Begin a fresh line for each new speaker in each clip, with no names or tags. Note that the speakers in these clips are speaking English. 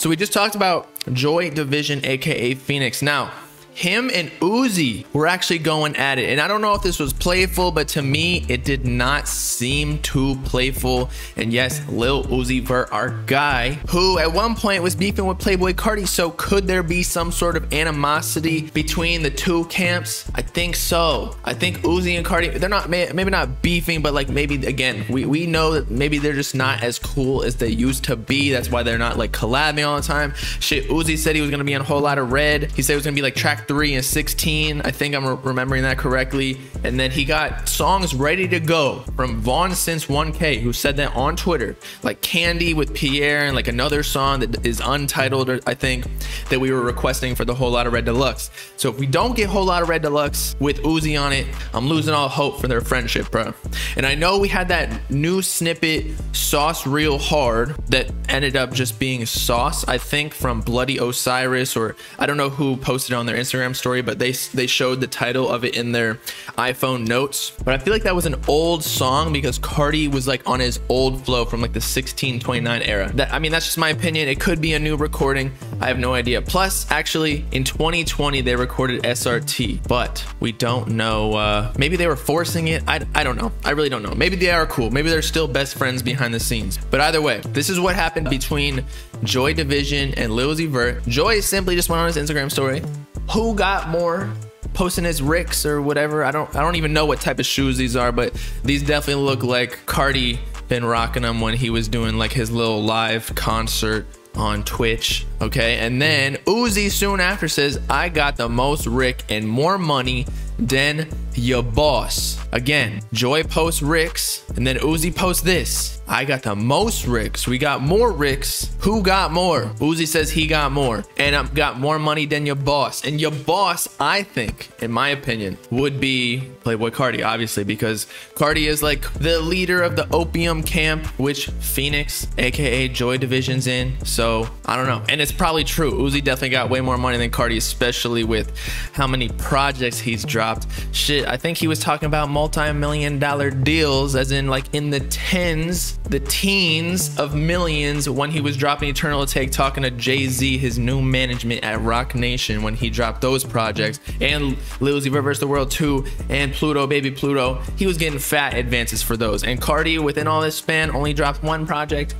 So we just talked about Joy Division, aka Phoenix. Now, him and Uzi were actually going at it. And I don't know if this was playful, but to me, it did not seem too playful. And yes, Lil Uzi Vert, our guy, who at one point was beefing with Playboi Carti. So could there be some sort of animosity between the two camps? I think so. I think Uzi and Carti, they're not, maybe not beefing, but like maybe, again, we, we know that maybe they're just not as cool as they used to be. That's why they're not like collabing all the time. Shit, Uzi said he was to be on a whole lotta red. He said it was to be like track 3 and 16. I think I'm re remembering that correctly. And then he got songs ready to go from Vaughn Since 1K, who said that on Twitter, like Candy with Pierre and like another song that is untitled, I think, that we were requesting for the Whole Lotta Red Deluxe. So if we don't get Whole Lotta Red Deluxe with Uzi on it, I'm losing all hope for their friendship, bro. And I know we had that new snippet, Sauce Real Hard, that ended up just being Sauce, I think, from Bloody Osiris, or I don't know who posted on their Instagram story story, but they they showed the title of it in their iPhone notes. But I feel like that was an old song because Carti was like on his old flow from like the 1629 era. That I mean, that's just my opinion. It could be a new recording. I have no idea. Plus, actually, in 2020 they recorded SRT, but we don't know. Uh, maybe they were forcing it. I I don't know. I really don't know. Maybe they are cool. Maybe they're still best friends behind the scenes. But either way, this is what happened between Joy Division and Lil Uzi Vert. Joy simply just went on his Instagram story who got more posting his Ricks or whatever. I don't I don't even know what type of shoes these are, but these definitely look like Carti been rocking them when he was doing like his little live concert on Twitch. Okay. And then Uzi soon after says, I got the most Rick and more money than your boss. Again, Joy posts Ricks, and then Uzi posts this. I got the most Ricks. We got more Ricks. Who got more? Uzi says he got more. And I've got more money than your boss. And your boss, I think, in my opinion, would be Playboi Carti, obviously, because Carti is like the leader of the opium camp, which Phoenix, aka Joy Division's in. So I don't know. And it's probably true. Uzi definitely got way more money than Carti, especially with how many projects he's dropped. Shit, I think he was talking about multi-million dollar deals, as in like in the tens the teens of millions when he was dropping Eternal Atake talking to Jay Z, his new management at Roc Nation when he dropped those projects, and Lil Uzi Vert vs. the World 2 and Pluto, Baby Pluto. He was getting fat advances for those. And Carti within all this span, only dropped one project.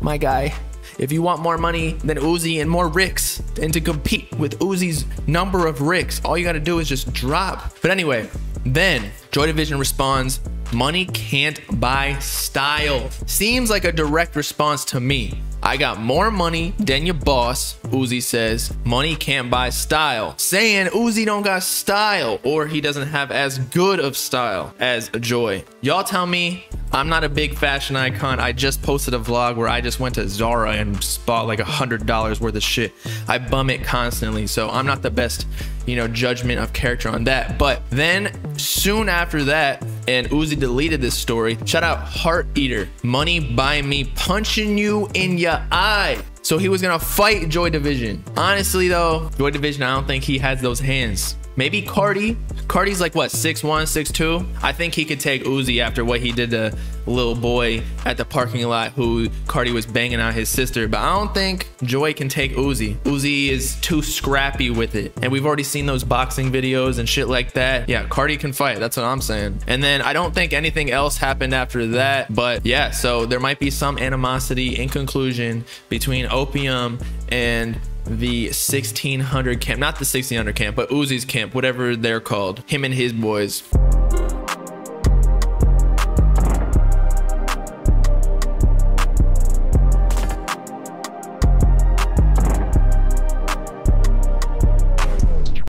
My guy, if you want more money than Uzi and more Ricks, and to compete with Uzi's number of Ricks, all you gotta do is just drop. But anyway, then Joy Division responds, Money can't buy style. Seems like a direct response to me. I got more money than your boss, Uzi says. Money can't buy style. Saying Uzi don't got style or he doesn't have as good of style as Joy. Y'all tell me I'm not a big fashion icon. I just posted a vlog where I just went to Zara and bought like a hundred dollars worth of shit. I bum it constantly, so I'm not the best, you know, judgment of character on that. But then soon after that, and Uzi deleted this story. Shout out Heart Eater, money by me punching you in your eye. So he was gonna fight Joy Division. Honestly though, Joy Division, I don't think he has those hands. Maybe Carti. Carti's like what, 6'1, 6'2? I think he could take Uzi after what he did to little boy at the parking lot who Carti was banging on his sister. But I don't think Joy can take Uzi. Uzi is too scrappy with it. And we've already seen those boxing videos and shit like that. Yeah, Carti can fight. That's what I'm saying. And then I don't think anything else happened after that. But yeah, so there might be some animosity in conclusion between Opium and the 1600 camp, not the 1600 camp, but Uzi's camp, whatever they're called, him and his boys.